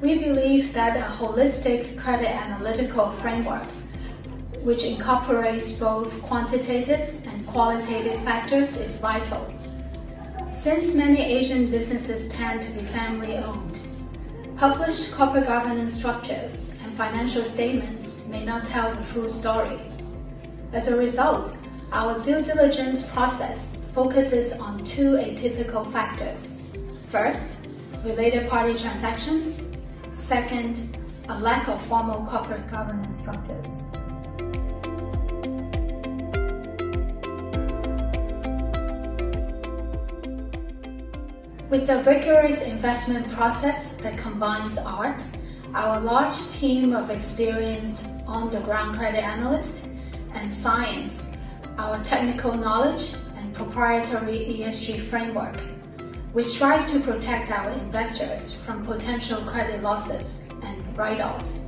We believe that a holistic credit analytical framework, which incorporates both quantitative and qualitative factors, is vital. Since many Asian businesses tend to be family owned, published corporate governance structures and financial statements may not tell the full story. As a result, our due diligence process focuses on two atypical factors. First, related party transactions. Second, a lack of formal corporate governance structures. With the rigorous investment process that combines art, our large team of experienced on-the-ground credit analysts, and science, our technical knowledge, and proprietary ESG framework, we strive to protect our investors from potential credit losses and write-offs.